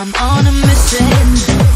I'm on a mission.